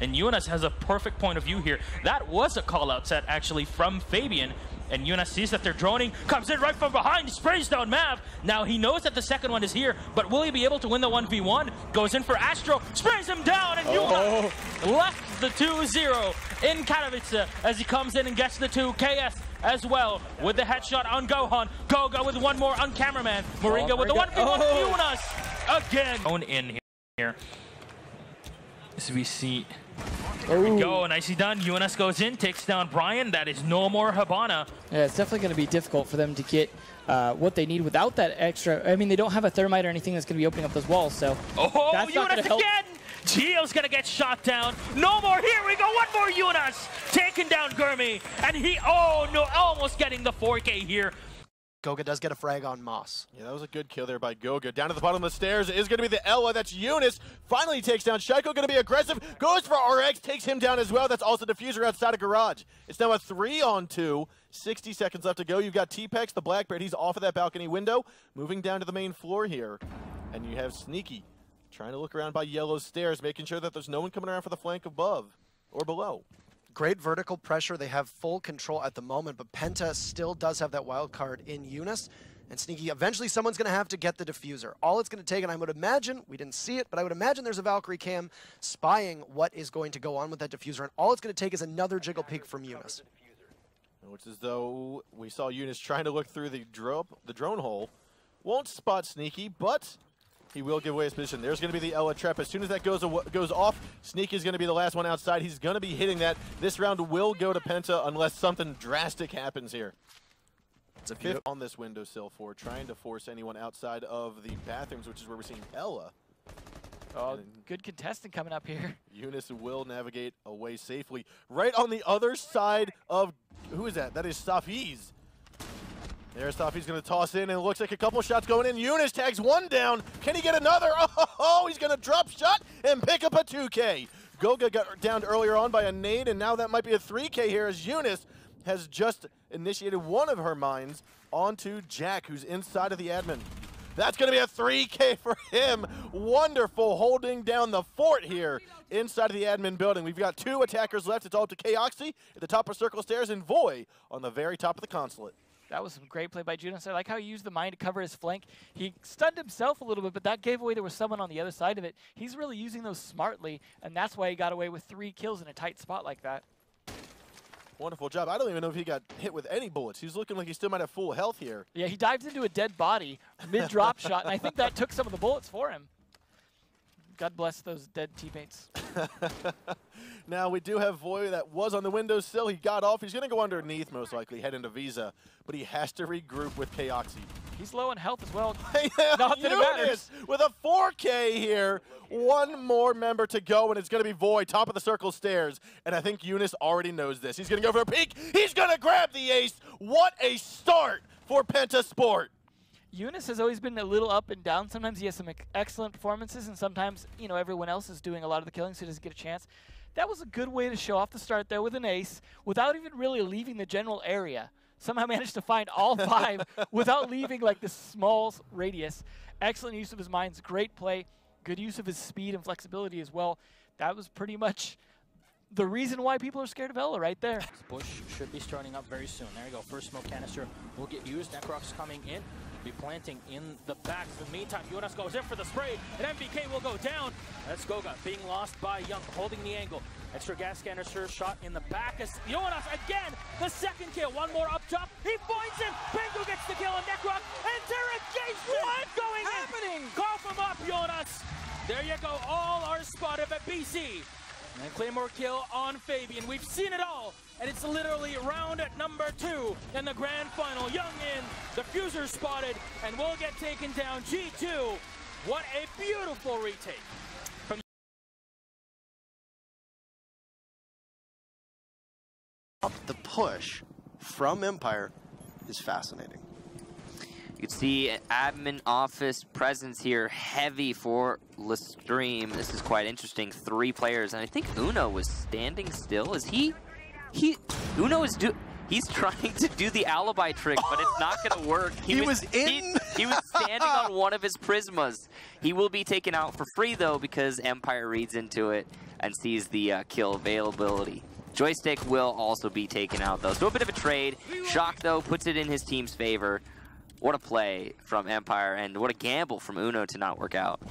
and Eunice has a perfect point of view here. That was a call-out set, actually, from Fabian, and Eunice sees that they're droning, comes in right from behind, sprays down Mav. Now he knows that the second one is here, but will he be able to win the 1v1? Goes in for Astro, sprays him down, and oh. Left the 2-0 in Katowice as he comes in and gets the 2. KS as well with the headshot on Gohan. Goga with one more on cameraman. Oh, Moringa oh, with the 1v1 oh. Again. Own in here. We see there we go, nicely done. UNS goes in, takes down Brian. That is no more Habana. Yeah, it's definitely going to be difficult for them to get uh, what they need without that extra. I mean, they don't have a thermite or anything that's going to be opening up those walls, so oh, that's not going to help. again! Geo's going to get shot down. No more. Here we go. One more UNS. Taking down Gurmy. And he, oh no, almost getting the 4K here. Goga does get a frag on Moss. Yeah, that was a good kill there by Goga. Down to the bottom of the stairs is going to be the Ela. That's Eunice. Finally takes down Shaiiko. Going to be aggressive. Goes for RX. Takes him down as well. That's also Defuser outside of Garage. It's now a three on two. 60 seconds left to go. You've got T-Pex, the Blackbeard. He's off of that balcony window. Moving down to the main floor here. And you have Sneaky trying to look around by Yellow stairs, making sure that there's no one coming around for the flank above or below. Great vertical pressure. They have full control at the moment, but Penta still does have that wild card in Eunice. And Sneaky, eventually someone's going to have to get the defuser. All it's going to take, and I would imagine, we didn't see it, but I would imagine there's a Valkyrie cam spying what is going to go on with that defuser, and all it's going to take is another jiggle peek from Eunice. Which is though we saw Eunice trying to look through the, the drone hole. Won't spot Sneaky, but he will give away his position. There's going to be the Ela Trap. As soon as that goes goes off, Sneak is going to be the last one outside. He's going to be hitting that. This round will go to Penta unless something drastic happens here. It's a fifth on this windowsill for trying to force anyone outside of the bathrooms, which is where we're seeing Ela. Oh, good contestant coming up here. Eunice will navigate away safely. Right on the other side of, who is that? That is Safiz. There's He's going to toss in, and it looks like a couple shots going in. Eunice tags one down. Can he get another? Oh, he's going to drop shot and pick up a 2K. Goga got downed earlier on by a nade, and now that might be a 3K here as Eunice has just initiated one of her mines onto Jack, who's inside of the admin. That's going to be a 3K for him. Wonderful holding down the fort here inside of the admin building. We've got two attackers left. It's all to Koxi at the top of Circle Stairs and Voy on the very top of the consulate. That was some great play by Judas. I like how he used the mine to cover his flank. He stunned himself a little bit, but that gave away there was someone on the other side of it. He's really using those smartly, and that's why he got away with three kills in a tight spot like that. Wonderful job. I don't even know if he got hit with any bullets. He's looking like he still might have full health here. Yeah, he dives into a dead body mid-drop shot, and I think that took some of the bullets for him. God bless those dead teammates. now, we do have Voy that was on the windowsill. He got off. He's going to go underneath, most likely, head into Visa. But he has to regroup with Koxi. He's low in health as well. Not that it matters. With a 4K here. One more member to go, and it's going to be Voy, top of the circle stairs. And I think Eunice already knows this. He's going to go for a peek. He's going to grab the ace. What a start for Penta Sport. Eunice has always been a little up and down. Sometimes he has some excellent performances, and sometimes, you know, everyone else is doing a lot of the killing, so he doesn't get a chance. That was a good way to show off the start there with an ace without even really leaving the general area. Somehow managed to find all five without leaving like this small radius. Excellent use of his mines, great play, good use of his speed and flexibility as well. That was pretty much the reason why people are scared of Ela right there. Bush should be starting up very soon. There you go. First smoke canister will get used. Necrox coming in be planting in the back. In the meantime, Jonas goes in for the spray, and MVK will go down. That's Goga being lost by Young, holding the angle. Extra gas canister shot in the back as Jonas again, the second kill. One more up top. He finds him. Pengu gets the kill on Necrox. Interrogation what? going happening? In. Cough him up, Jonas. There you go. All are spotted at BC. And Claymore kill on Fabian. We've seen it all. And it's literally round at number two in the grand final. Young in, the fuser spotted, and will get taken down. G2, what a beautiful retake. From the push from Empire is fascinating. You can see admin office presence here, heavy for Lestream. This is quite interesting. Three players, and I think UUNO was standing still. Is he? He UUNO is do. He's trying to do the alibi trick, but it's not going to work. He was in- He, he was standing on one of his prismas. He will be taken out for free, though, because Empire reads into it and sees the uh, kill availability. Joystick will also be taken out, though. So a bit of a trade. Shock, though, puts it in his team's favor. What a play from Empire, and what a gamble from UUNO to not work out.